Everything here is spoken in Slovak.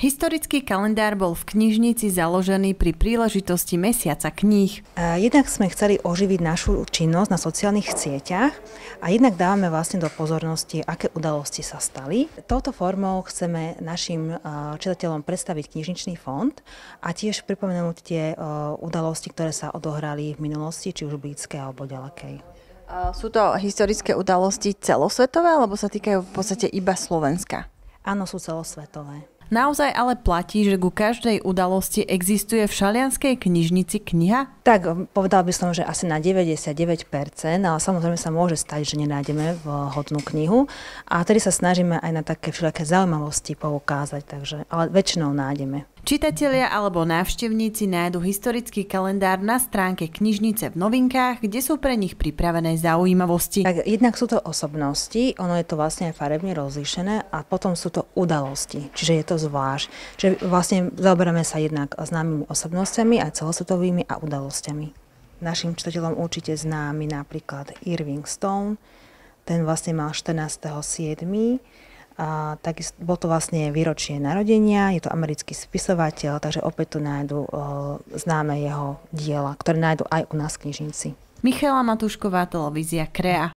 Historický kalendár bol v knižnici založený pri príležitosti Mesiaca kníh. Jednak sme chceli oživiť našu činnosť na sociálnych sieťach a jednak dávame vlastne do pozornosti, aké udalosti sa stali. Touto formou chceme našim čitateľom predstaviť knižničný fond a tiež pripomenúť tie udalosti, ktoré sa odohrali v minulosti, či už blízkej alebo ďalekej. Sú to historické udalosti celosvetové, alebo sa týkajú v podstate iba Slovenska? Áno, sú celosvetové. Naozaj ale platí, že ku každej udalosti existuje v šalianskej knižnici kniha? Tak, povedal by som, že asi na 99%, ale samozrejme sa môže stať, že nenájdeme vhodnú knihu. A tedy sa snažíme aj na také všelijaké zaujímavosti poukázať, takže, ale väčšinou nájdeme. Čitatelia alebo návštevníci nájdu historický kalendár na stránke knižnice v novinkách, kde sú pre nich pripravené zaujímavosti. Tak jednak sú to osobnosti, ono je to vlastne aj farebne rozlíšené a potom sú to udalosti, čiže je to zvlášť. Čiže vlastne zaoberáme sa jednak známymi osobnostiami aj celosvetovými a udalosťami. Našim čitateľom určite známy napríklad Irving Stone, ten vlastne mal 14.7 a tak bol to vlastne výročie narodenia, je to americký spisovateľ, takže opäť tu nájdu známe jeho diela, ktoré nájdu aj u nás v knižnici. Michala Matušková, televízia Krea.